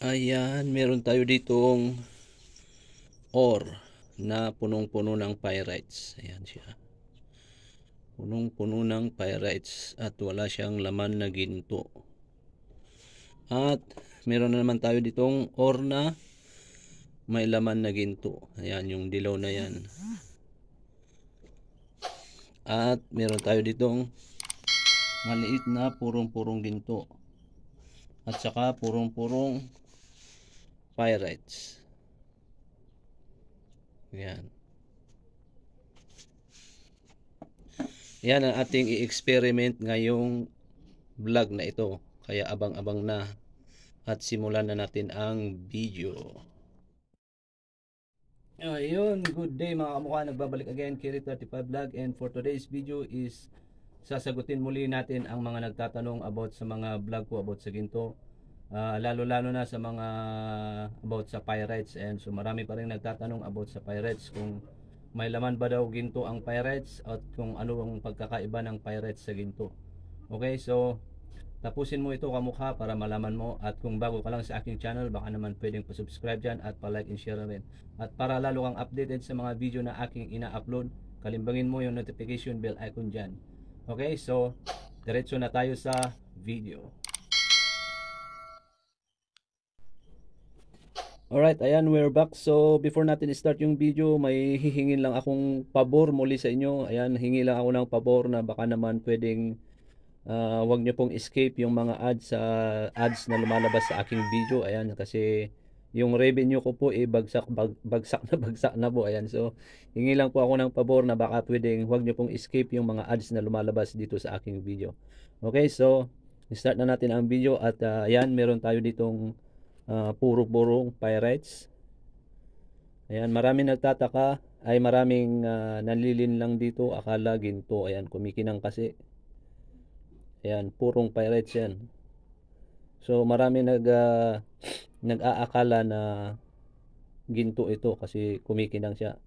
Ayan, meron tayo ditong ore na punong-puno ng pyrites. Ayan siya. Punong-puno ng pyrites at wala siyang laman na ginto. At meron na naman tayo ditong ore na may laman na ginto. Ayan, yung dilaw na yan. At meron tayo ditong maliit na purong-purong ginto. At saka purong-purong pyrites. Yan. Yan ang ating i-experiment ngayong vlog na ito. Kaya abang-abang na at simulan na natin ang video. Ayun, good day mga kamukha. Nagbabalik again, Kiri35 Vlog. And for today's video is sasagutin muli natin ang mga nagtatanong about sa mga vlog ko about sa ginto uh, lalo-lalo na sa mga about sa pyrites and so marami pa rin nagtatanong about sa pyrites kung may laman ba daw ginto ang pyrites at kung ano ang pagkakaiba ng pyrites sa ginto. Okay, so tapusin mo ito kamukha para malaman mo at kung bago ka lang sa aking channel baka naman pwedeng pa-subscribe dyan at pa-like and share rin. At para lalo kang updated sa mga video na aking ina-upload, kalimbangin mo yung notification bell icon dyan. Okay, so diretso na tayo sa video. Alright, ayan, we're back. So, before natin start yung video, may hihingin lang akong pabor muli sa inyo. Ayan, hingi lang ako ng pabor na baka naman pwedeng uh, wag nyo pong escape yung mga ads sa uh, ads na lumalabas sa aking video. Ayan, kasi yung revenue ko po eh bagsak bag, bagsak na bagsak na po. Ayan, so hingi lang po ako ng pabor na baka pwedeng wag nyo pong escape yung mga ads na lumalabas dito sa aking video. Okay, so start na natin ang video at uh, ayan, meron tayo ditong uh, puro-purong pyrites. Ayan, marami nagtataka ay maraming uh, nanlilin lang dito akala ginto. Ayan, kumikinang kasi. Ayan, purong pyrites yan. So marami nag uh, nag-aakala na ginto ito kasi kumikinang siya.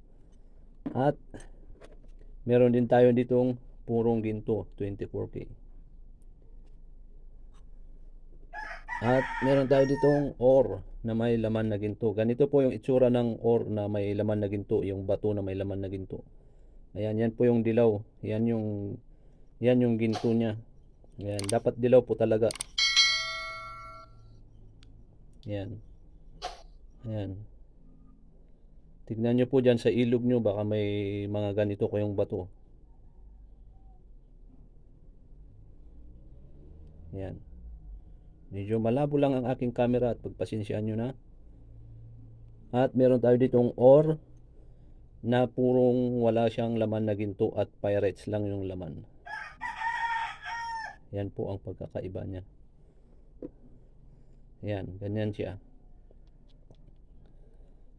At meron din tayo ditong purong ginto 24K. At meron tayo ditong ore na may laman na ginto. Ganito po yung itsura ng ore na may laman na ginto, yung bato na may laman na ginto. Ayan, yan po yung dilaw. Yan yung yan yung ginto niya. Ayan, dapat dilaw po talaga. Ayan. Ayan. Tignan nyo po dyan sa ilog nyo, baka may mga ganito kayong bato. Ayan. Medyo malabo lang ang aking camera at pagpasensyaan nyo na. At meron tayo ditong ore na purong wala siyang laman na ginto at pyrites lang yung laman. Yan po ang pagkakaiba niya. Yan, ganyan siya.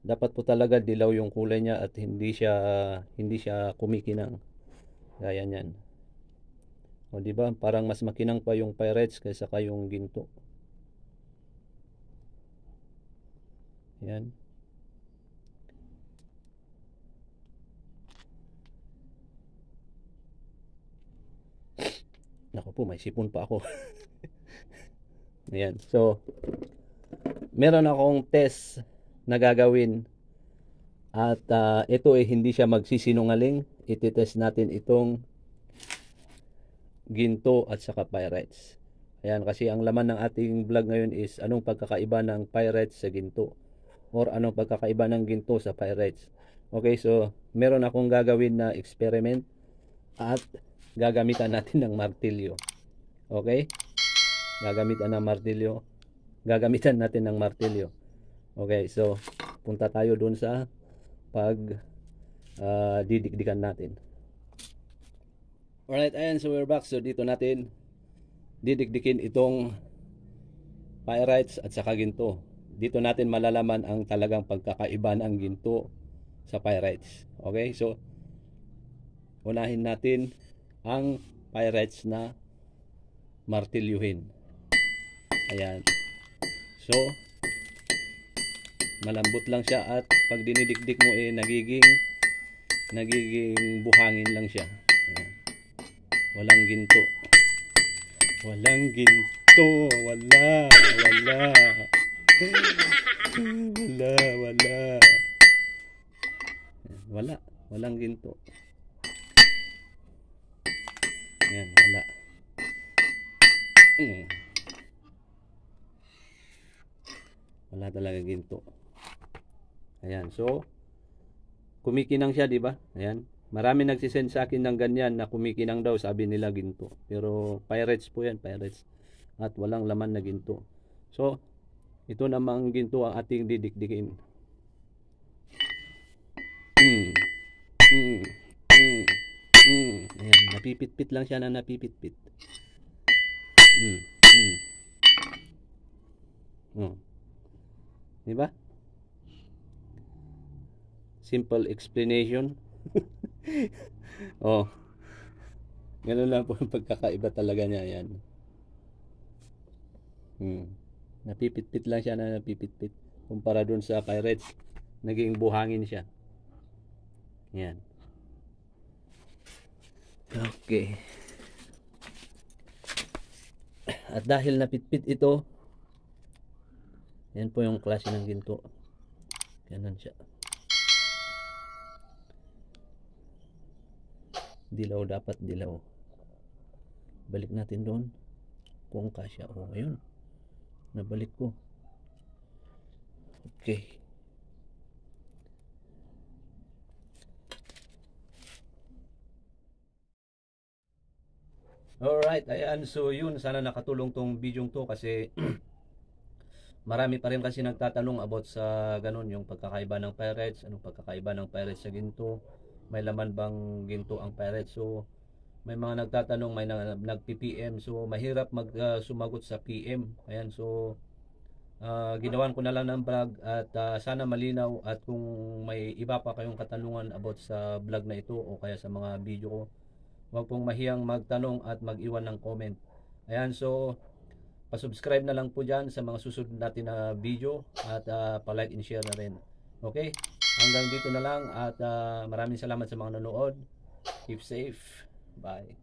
Dapat po talaga dilaw yung kulay niya at hindi siya hindi siya kumikinang. Gaya niyan. O di ba? Parang mas makinang pa yung pyrites kaysa kayong ginto. Yan. Nako po, may sipon pa ako. Ayan. So, meron akong test na gagawin. At uh, ito ay eh, hindi siya magsisinungaling. Ititest natin itong ginto at saka pyrites. Ayan, kasi ang laman ng ating vlog ngayon is anong pagkakaiba ng pyrites sa ginto or anong pagkakaiba ng ginto sa pyrites. Okay, so meron akong gagawin na experiment at gagamitan natin ng martilyo. Okay? Gagamitan ng martilyo. Gagamitan natin ng martilyo. Okay, so punta tayo dun sa pag uh, didikdikan natin. Alright, ayan, so we're back. So dito natin didikdikin itong pyrites at saka ginto dito natin malalaman ang talagang pagkakaiba ng ginto sa pyrites. Okay? So, unahin natin ang pyrites na martilyuhin. Ayan. So, malambot lang siya at pag dinidikdik mo eh nagiging nagiging buhangin lang siya. Ayan. Walang ginto. Walang ginto. Wala. Wala. Wala, wala. Wala, walang ginto. Yan, wala. Mm. Wala talaga ginto. Ayan, so kumikinang siya, di ba? Ayan. Marami nagsisend sa akin ng ganyan na kumikinang daw, sabi nila ginto. Pero pirates po yan, pirates. At walang laman na ginto. So, ito namang ginto ang ating didikdikin. Mm. Mm. Mm. Mm. Ayan, napipit-pit lang siya na napipit-pit. Mm. Mm. Oh. Di ba? Simple explanation. oh. Ganun lang po ang pagkakaiba talaga niya yan. Hmm. Napipit-pit lang siya na napipit-pit. Kumpara dun sa pirates, naging buhangin siya. Yan. Okay. At dahil napitpit ito, yan po yung klase ng ginto. Ganun siya. Dilaw dapat dilaw. Balik natin doon. Kung kasya. O, oh, ayun. Nabalik ko. Okay. Alright, ayan. So, yun. Sana nakatulong tong video to kasi marami pa rin kasi nagtatanong about sa ganun, yung pagkakaiba ng pirates, anong pagkakaiba ng pirates sa ginto, may laman bang ginto ang pirates. So, may mga nagtatanong, may nag-PPM. So, mahirap mag uh, sumagot sa PM. Ayan, so, uh, ginawan ko na lang ng vlog at uh, sana malinaw at kung may iba pa kayong katanungan about sa vlog na ito o kaya sa mga video ko, Huwag pong mahiyang magtanong at mag-iwan ng comment. Ayan, so pa-subscribe na lang po dyan sa mga susunod natin na video at uh, pa-like and share na rin. Okay? Hanggang dito na lang at uh, maraming salamat sa mga nanood. Keep safe. Bye.